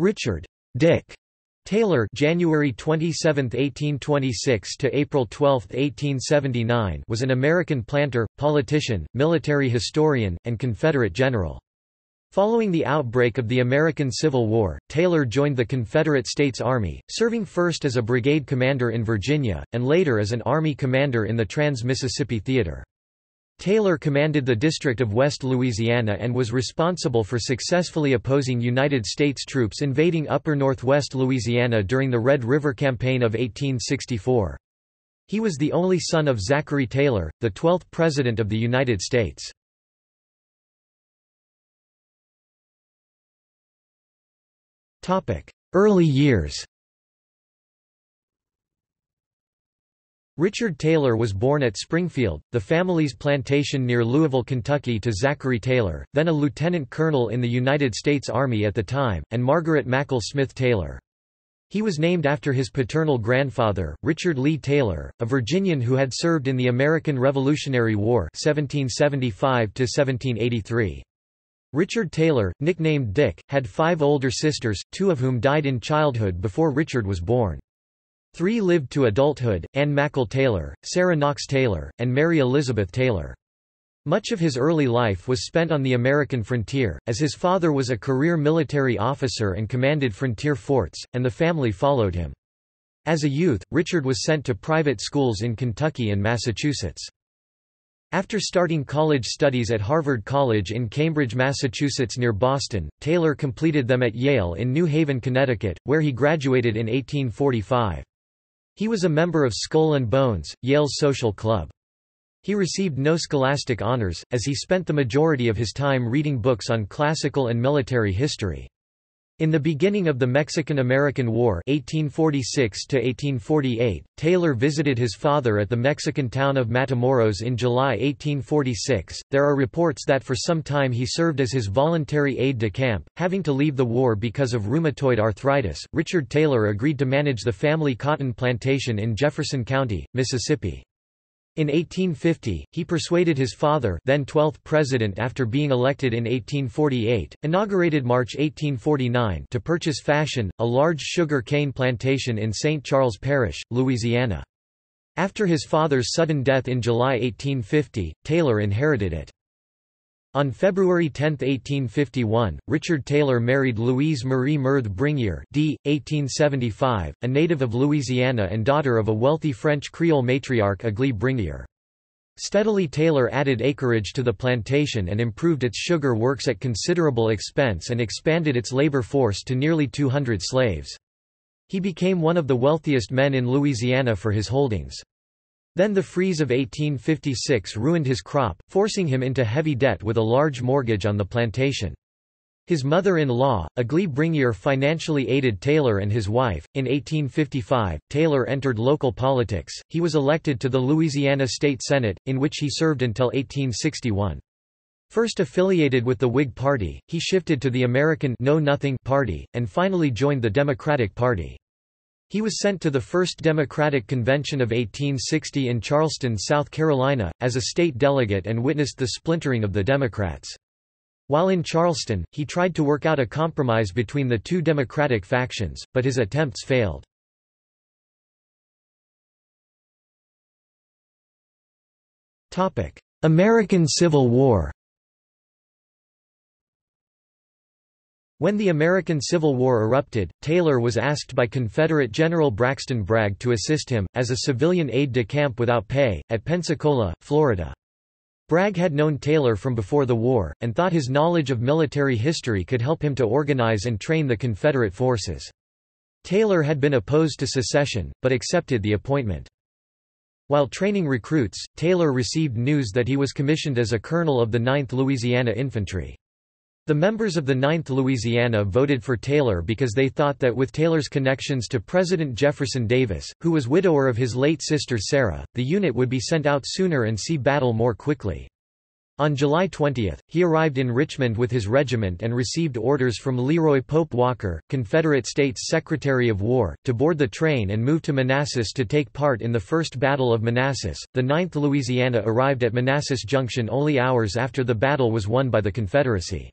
Richard Dick Taylor January 27, 1826 to April 12, 1879 was an American planter, politician, military historian, and Confederate general. Following the outbreak of the American Civil War, Taylor joined the Confederate States Army, serving first as a brigade commander in Virginia, and later as an Army commander in the Trans-Mississippi Theater. Taylor commanded the District of West Louisiana and was responsible for successfully opposing United States troops invading upper northwest Louisiana during the Red River Campaign of 1864. He was the only son of Zachary Taylor, the 12th President of the United States. Early years Richard Taylor was born at Springfield, the family's plantation near Louisville, Kentucky to Zachary Taylor, then a lieutenant colonel in the United States Army at the time, and Margaret Mackall Smith Taylor. He was named after his paternal grandfather, Richard Lee Taylor, a Virginian who had served in the American Revolutionary War 1775 Richard Taylor, nicknamed Dick, had five older sisters, two of whom died in childhood before Richard was born. Three lived to adulthood, Anne Mackall Taylor, Sarah Knox Taylor, and Mary Elizabeth Taylor. Much of his early life was spent on the American frontier, as his father was a career military officer and commanded frontier forts, and the family followed him. As a youth, Richard was sent to private schools in Kentucky and Massachusetts. After starting college studies at Harvard College in Cambridge, Massachusetts near Boston, Taylor completed them at Yale in New Haven, Connecticut, where he graduated in 1845. He was a member of Skull and Bones, Yale's social club. He received no scholastic honors, as he spent the majority of his time reading books on classical and military history. In the beginning of the Mexican–American War 1846 Taylor visited his father at the Mexican town of Matamoros in July 1846. There are reports that for some time he served as his voluntary aide-de-camp, having to leave the war because of rheumatoid arthritis. Richard Taylor agreed to manage the family cotton plantation in Jefferson County, Mississippi. In 1850, he persuaded his father then 12th president after being elected in 1848, inaugurated March 1849 to purchase Fashion, a large sugar cane plantation in St. Charles Parish, Louisiana. After his father's sudden death in July 1850, Taylor inherited it. On February 10, 1851, Richard Taylor married Louise Marie Myrthé Bringier d. 1875, a native of Louisiana and daughter of a wealthy French Creole matriarch Agli Bringier. Steadily Taylor added acreage to the plantation and improved its sugar works at considerable expense and expanded its labor force to nearly 200 slaves. He became one of the wealthiest men in Louisiana for his holdings. Then the freeze of 1856 ruined his crop, forcing him into heavy debt with a large mortgage on the plantation. His mother-in-law, Agli Bringier financially aided Taylor and his wife. In 1855, Taylor entered local politics. He was elected to the Louisiana State Senate, in which he served until 1861. First affiliated with the Whig Party, he shifted to the American Know Nothing Party, and finally joined the Democratic Party. He was sent to the First Democratic Convention of 1860 in Charleston, South Carolina, as a state delegate and witnessed the splintering of the Democrats. While in Charleston, he tried to work out a compromise between the two Democratic factions, but his attempts failed. American Civil War When the American Civil War erupted, Taylor was asked by Confederate General Braxton Bragg to assist him, as a civilian aide-de-camp without pay, at Pensacola, Florida. Bragg had known Taylor from before the war, and thought his knowledge of military history could help him to organize and train the Confederate forces. Taylor had been opposed to secession, but accepted the appointment. While training recruits, Taylor received news that he was commissioned as a colonel of the 9th Louisiana Infantry. The members of the 9th Louisiana voted for Taylor because they thought that with Taylor's connections to President Jefferson Davis, who was widower of his late sister Sarah, the unit would be sent out sooner and see battle more quickly. On July 20, he arrived in Richmond with his regiment and received orders from Leroy Pope Walker, Confederate States Secretary of War, to board the train and move to Manassas to take part in the First Battle of Manassas. The 9th Louisiana arrived at Manassas Junction only hours after the battle was won by the Confederacy.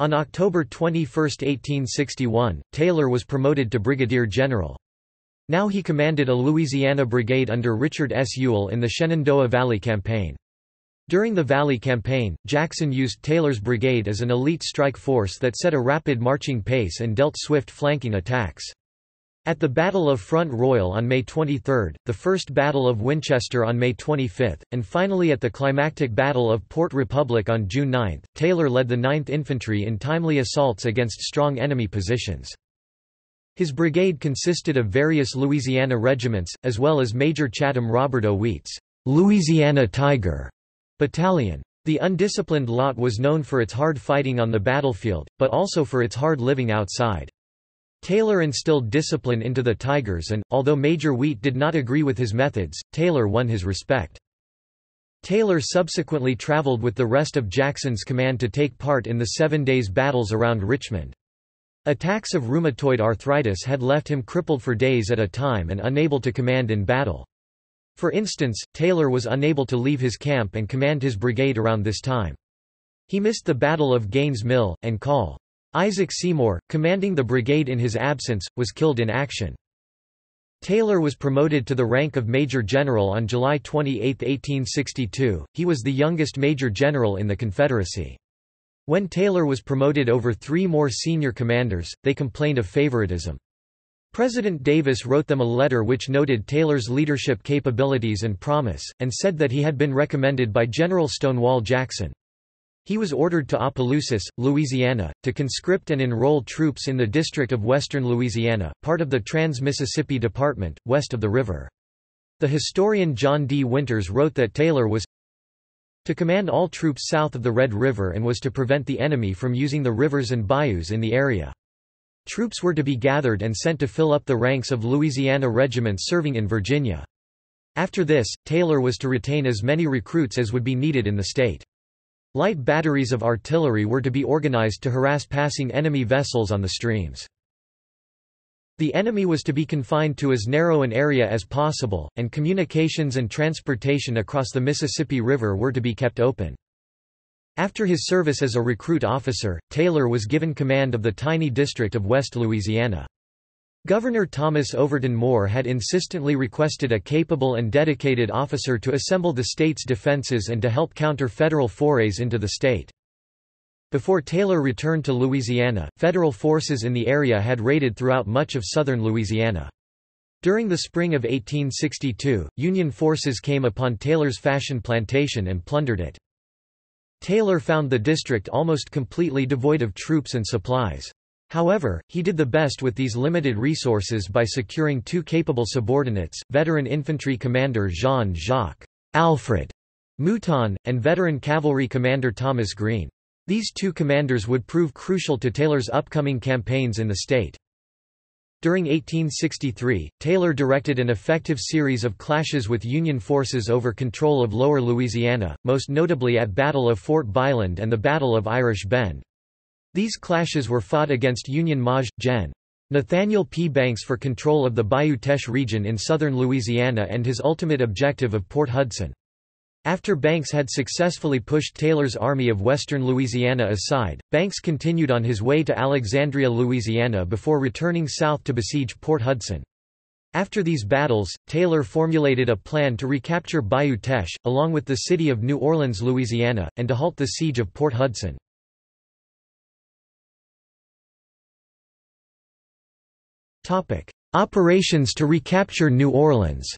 On October 21, 1861, Taylor was promoted to brigadier general. Now he commanded a Louisiana brigade under Richard S. Ewell in the Shenandoah Valley Campaign. During the Valley Campaign, Jackson used Taylor's brigade as an elite strike force that set a rapid marching pace and dealt swift flanking attacks. At the Battle of Front Royal on May 23, the First Battle of Winchester on May 25, and finally at the climactic Battle of Port Republic on June 9, Taylor led the 9th Infantry in timely assaults against strong enemy positions. His brigade consisted of various Louisiana regiments, as well as Major Chatham Roberdeau Wheat's Louisiana Tiger battalion. The undisciplined lot was known for its hard fighting on the battlefield, but also for its hard living outside. Taylor instilled discipline into the Tigers and, although Major Wheat did not agree with his methods, Taylor won his respect. Taylor subsequently traveled with the rest of Jackson's command to take part in the Seven Days battles around Richmond. Attacks of rheumatoid arthritis had left him crippled for days at a time and unable to command in battle. For instance, Taylor was unable to leave his camp and command his brigade around this time. He missed the Battle of Gaines' Mill, and Col. Isaac Seymour, commanding the brigade in his absence, was killed in action. Taylor was promoted to the rank of Major General on July 28, 1862. He was the youngest Major General in the Confederacy. When Taylor was promoted over three more senior commanders, they complained of favoritism. President Davis wrote them a letter which noted Taylor's leadership capabilities and promise, and said that he had been recommended by General Stonewall Jackson. He was ordered to Opelousas, Louisiana, to conscript and enroll troops in the District of Western Louisiana, part of the Trans-Mississippi Department, west of the river. The historian John D. Winters wrote that Taylor was to command all troops south of the Red River and was to prevent the enemy from using the rivers and bayous in the area. Troops were to be gathered and sent to fill up the ranks of Louisiana regiments serving in Virginia. After this, Taylor was to retain as many recruits as would be needed in the state. Light batteries of artillery were to be organized to harass passing enemy vessels on the streams. The enemy was to be confined to as narrow an area as possible, and communications and transportation across the Mississippi River were to be kept open. After his service as a recruit officer, Taylor was given command of the tiny district of West Louisiana. Governor Thomas Overton Moore had insistently requested a capable and dedicated officer to assemble the state's defenses and to help counter federal forays into the state. Before Taylor returned to Louisiana, federal forces in the area had raided throughout much of southern Louisiana. During the spring of 1862, Union forces came upon Taylor's fashion plantation and plundered it. Taylor found the district almost completely devoid of troops and supplies. However, he did the best with these limited resources by securing two capable subordinates, veteran infantry commander Jean-Jacques Alfred Mouton, and veteran cavalry commander Thomas Green. These two commanders would prove crucial to Taylor's upcoming campaigns in the state. During 1863, Taylor directed an effective series of clashes with Union forces over control of Lower Louisiana, most notably at Battle of Fort Bisland and the Battle of Irish Bend. These clashes were fought against Union Maj. Gen. Nathaniel P. Banks for control of the Bayou Teche region in southern Louisiana and his ultimate objective of Port Hudson. After Banks had successfully pushed Taylor's Army of Western Louisiana aside, Banks continued on his way to Alexandria, Louisiana before returning south to besiege Port Hudson. After these battles, Taylor formulated a plan to recapture Bayou Teche, along with the city of New Orleans, Louisiana, and to halt the siege of Port Hudson. Operations to recapture New Orleans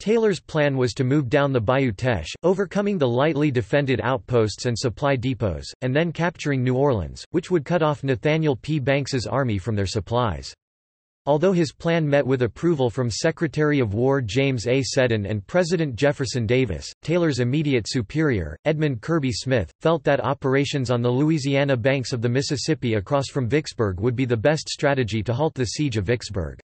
Taylor's plan was to move down the Bayou Teche, overcoming the lightly defended outposts and supply depots, and then capturing New Orleans, which would cut off Nathaniel P. Banks's army from their supplies. Although his plan met with approval from Secretary of War James A. Seddon and President Jefferson Davis, Taylor's immediate superior, Edmund Kirby Smith, felt that operations on the Louisiana banks of the Mississippi across from Vicksburg would be the best strategy to halt the siege of Vicksburg.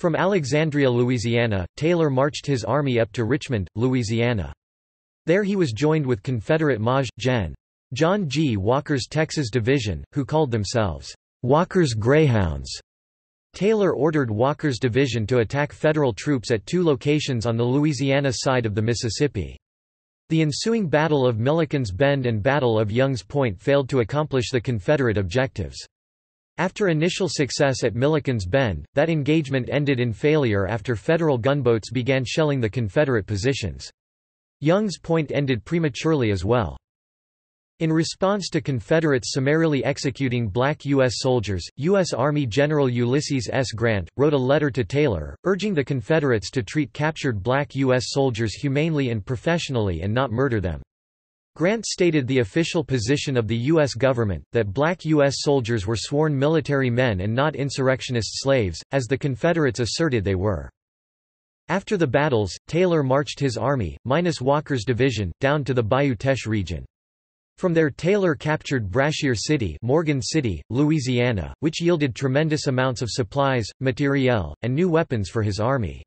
From Alexandria, Louisiana, Taylor marched his army up to Richmond, Louisiana. There he was joined with Confederate Maj. Gen. John G. Walker's Texas Division, who called themselves Walker's Greyhounds. Taylor ordered Walker's division to attack Federal troops at two locations on the Louisiana side of the Mississippi. The ensuing Battle of Milliken's Bend and Battle of Young's Point failed to accomplish the Confederate objectives. After initial success at Milliken's Bend, that engagement ended in failure after Federal gunboats began shelling the Confederate positions. Young's Point ended prematurely as well. In response to Confederates summarily executing black U.S. soldiers, U.S. Army General Ulysses S. Grant, wrote a letter to Taylor, urging the Confederates to treat captured black U.S. soldiers humanely and professionally and not murder them. Grant stated the official position of the U.S. government, that black U.S. soldiers were sworn military men and not insurrectionist slaves, as the Confederates asserted they were. After the battles, Taylor marched his army, minus Walker's division, down to the Bayou Teche region. From there Taylor captured Brashear City, Morgan City, Louisiana, which yielded tremendous amounts of supplies, materiel, and new weapons for his army.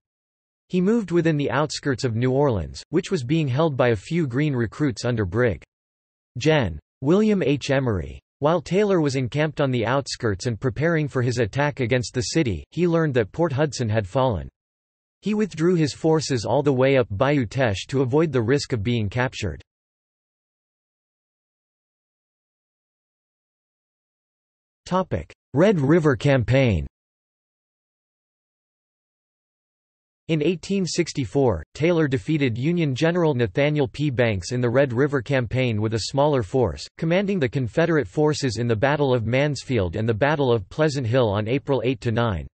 He moved within the outskirts of New Orleans, which was being held by a few Green recruits under Brig. Gen. William H. Emory. While Taylor was encamped on the outskirts and preparing for his attack against the city, he learned that Port Hudson had fallen. He withdrew his forces all the way up Bayou Teche to avoid the risk of being captured. Red River Campaign In 1864, Taylor defeated Union General Nathaniel P. Banks in the Red River Campaign with a smaller force, commanding the Confederate forces in the Battle of Mansfield and the Battle of Pleasant Hill on April 8–9.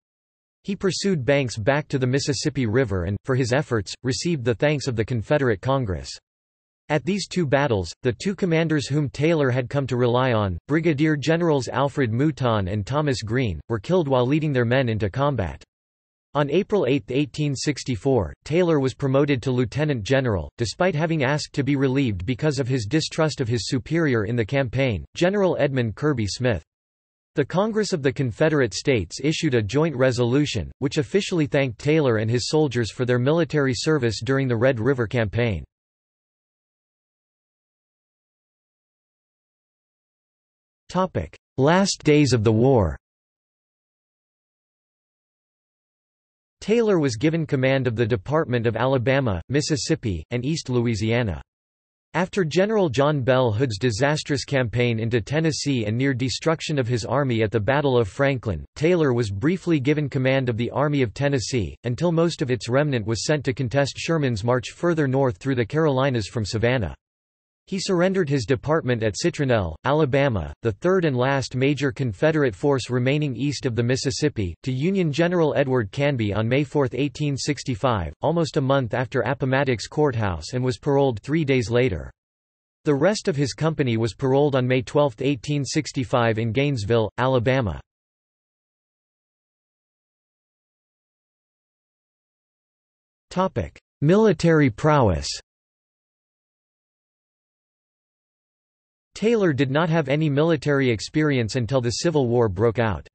He pursued Banks back to the Mississippi River and, for his efforts, received the thanks of the Confederate Congress. At these two battles, the two commanders whom Taylor had come to rely on, Brigadier Generals Alfred Mouton and Thomas Green, were killed while leading their men into combat. On April 8, 1864, Taylor was promoted to lieutenant general, despite having asked to be relieved because of his distrust of his superior in the campaign, General Edmund Kirby Smith. The Congress of the Confederate States issued a joint resolution, which officially thanked Taylor and his soldiers for their military service during the Red River Campaign. Last days of the war Taylor was given command of the Department of Alabama, Mississippi, and East Louisiana. After General John Bell Hood's disastrous campaign into Tennessee and near destruction of his army at the Battle of Franklin, Taylor was briefly given command of the Army of Tennessee, until most of its remnant was sent to contest Sherman's march further north through the Carolinas from Savannah. He surrendered his department at Citronelle, Alabama, the third and last major Confederate force remaining east of the Mississippi, to Union General Edward Canby on May 4, 1865, almost a month after Appomattox Courthouse and was paroled three days later. The rest of his company was paroled on May 12, 1865 in Gainesville, Alabama. Military prowess Taylor did not have any military experience until the Civil War broke out.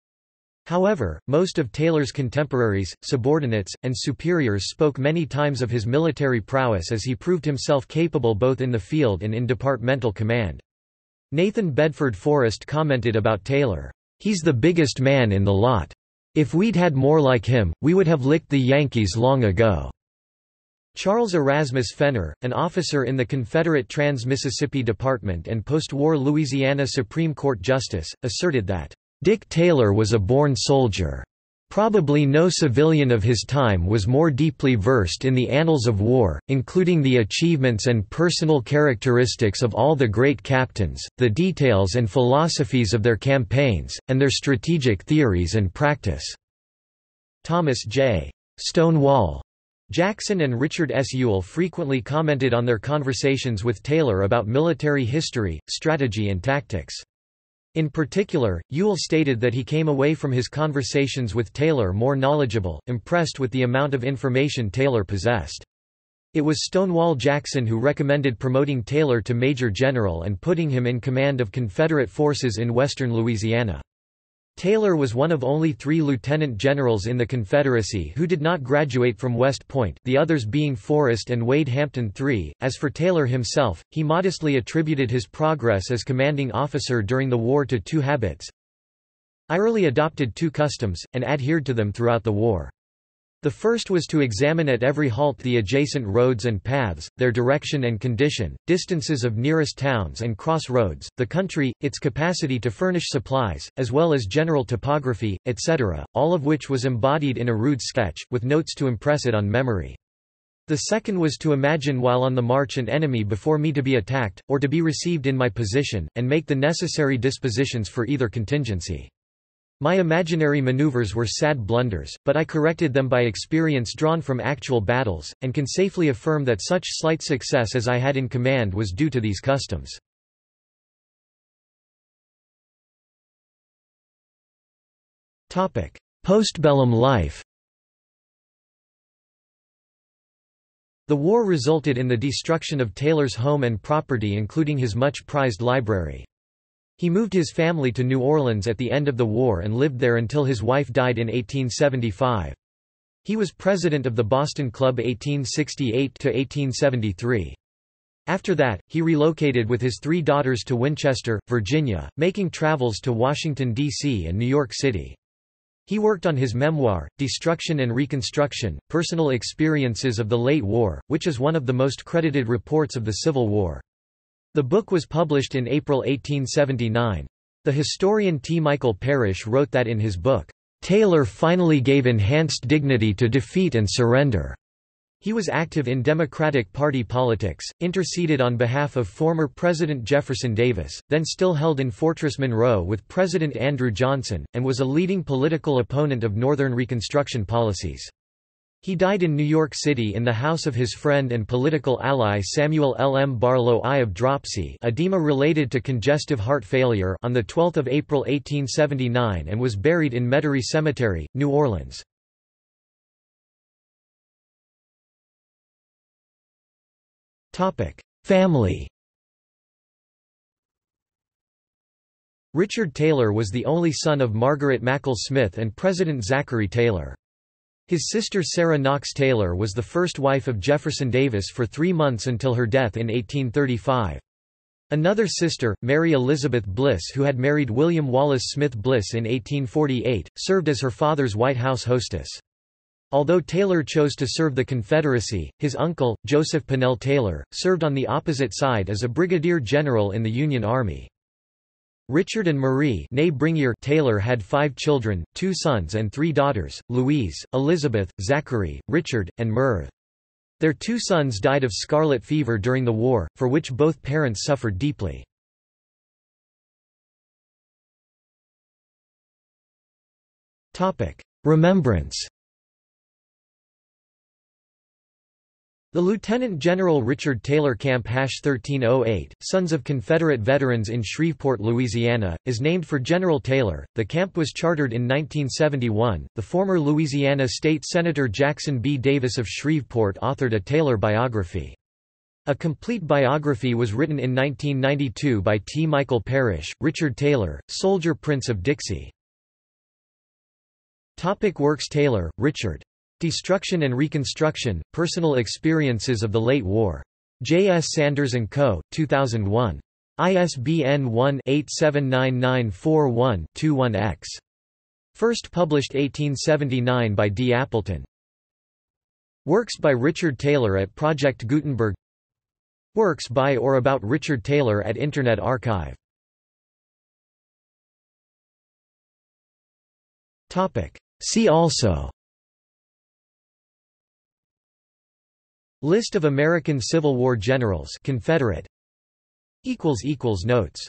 However, most of Taylor's contemporaries, subordinates, and superiors spoke many times of his military prowess as he proved himself capable both in the field and in departmental command. Nathan Bedford Forrest commented about Taylor, "...he's the biggest man in the lot. If we'd had more like him, we would have licked the Yankees long ago." Charles Erasmus Fenner, an officer in the Confederate Trans-Mississippi Department and post-war Louisiana Supreme Court justice, asserted that, "...Dick Taylor was a born soldier. Probably no civilian of his time was more deeply versed in the annals of war, including the achievements and personal characteristics of all the great captains, the details and philosophies of their campaigns, and their strategic theories and practice." Thomas J. Stonewall Jackson and Richard S. Ewell frequently commented on their conversations with Taylor about military history, strategy and tactics. In particular, Ewell stated that he came away from his conversations with Taylor more knowledgeable, impressed with the amount of information Taylor possessed. It was Stonewall Jackson who recommended promoting Taylor to Major General and putting him in command of Confederate forces in western Louisiana. Taylor was one of only three lieutenant generals in the Confederacy who did not graduate from West Point the others being Forrest and Wade Hampton III. As for Taylor himself, he modestly attributed his progress as commanding officer during the war to two habits. I early adopted two customs, and adhered to them throughout the war. The first was to examine at every halt the adjacent roads and paths, their direction and condition, distances of nearest towns and cross roads, the country, its capacity to furnish supplies, as well as general topography, etc., all of which was embodied in a rude sketch, with notes to impress it on memory. The second was to imagine while on the march an enemy before me to be attacked, or to be received in my position, and make the necessary dispositions for either contingency. My imaginary maneuvers were sad blunders, but I corrected them by experience drawn from actual battles, and can safely affirm that such slight success as I had in command was due to these customs. Postbellum life The war resulted in the destruction of Taylor's home and property including his much prized library. He moved his family to New Orleans at the end of the war and lived there until his wife died in 1875. He was president of the Boston Club 1868–1873. After that, he relocated with his three daughters to Winchester, Virginia, making travels to Washington, D.C. and New York City. He worked on his memoir, Destruction and Reconstruction, Personal Experiences of the Late War, which is one of the most credited reports of the Civil War. The book was published in April 1879. The historian T. Michael Parrish wrote that in his book, "...Taylor finally gave enhanced dignity to defeat and surrender." He was active in Democratic Party politics, interceded on behalf of former President Jefferson Davis, then still held in Fortress Monroe with President Andrew Johnson, and was a leading political opponent of Northern Reconstruction policies. He died in New York City in the house of his friend and political ally Samuel L. M. Barlow I of dropsy edema related to congestive heart failure on 12 April 1879 and was buried in Metairie Cemetery, New Orleans. Family Richard Taylor was the only son of Margaret Mackall Smith and President Zachary Taylor. His sister Sarah Knox Taylor was the first wife of Jefferson Davis for three months until her death in 1835. Another sister, Mary Elizabeth Bliss who had married William Wallace Smith Bliss in 1848, served as her father's White House hostess. Although Taylor chose to serve the Confederacy, his uncle, Joseph Pennell Taylor, served on the opposite side as a brigadier general in the Union Army. Richard and Marie Taylor had five children, two sons and three daughters, Louise, Elizabeth, Zachary, Richard, and Merv. Their two sons died of scarlet fever during the war, for which both parents suffered deeply. Remembrance The Lieutenant General Richard Taylor Camp Hash 1308, Sons of Confederate Veterans in Shreveport, Louisiana, is named for General Taylor. The camp was chartered in 1971. The former Louisiana State Senator Jackson B. Davis of Shreveport authored a Taylor biography. A complete biography was written in 1992 by T. Michael Parrish, Richard Taylor, Soldier Prince of Dixie. Topic works Taylor, Richard. Destruction and Reconstruction, Personal Experiences of the Late War. J. S. Sanders & Co., 2001. ISBN 1-879941-21-X. First published 1879 by D. Appleton. Works by Richard Taylor at Project Gutenberg Works by or about Richard Taylor at Internet Archive See also List of American Civil War generals Confederate. Notes